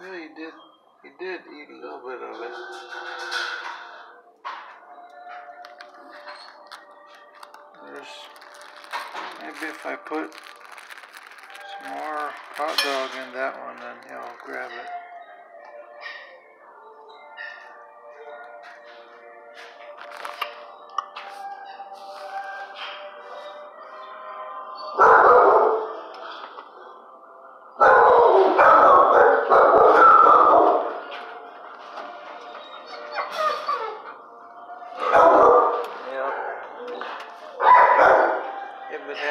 Yeah, he did. He did eat a little bit of it. There's maybe if I put some more hot dog in that one, then he'll grab it.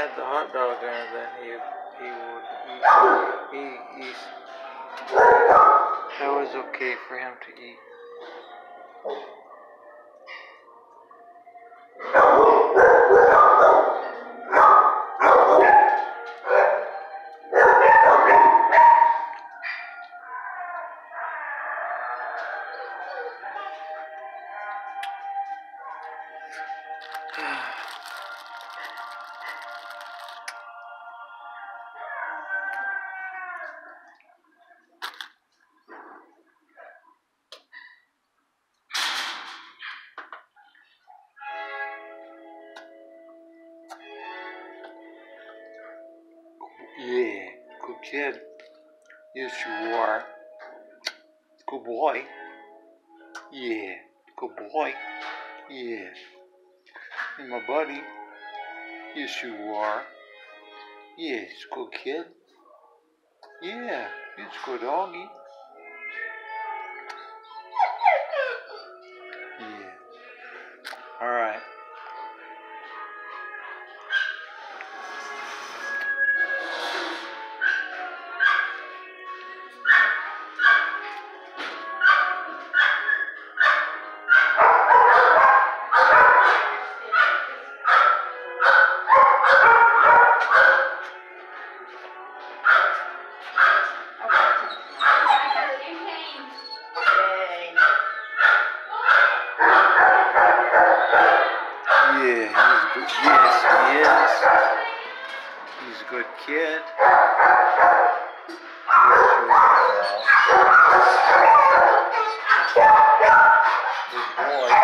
Had the hot dog it, then he he would eat. He. That was okay for him to eat. Yeah, kid. Yes, you are. Good boy. Yeah, good boy. Yes. You're my buddy. Yes, you are. Yes, good kid. Yeah, it's good doggy. Yeah. All right. Yeah, he's a good. Yes, he is. He's a good kid. Uh, good boy.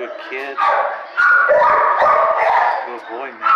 Good kid. Good boy, man.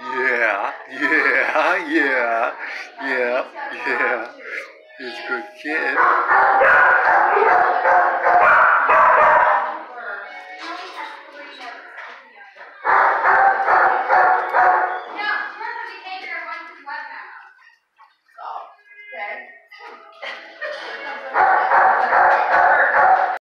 Yeah, yeah, yeah, yeah, yeah. He's a good kid.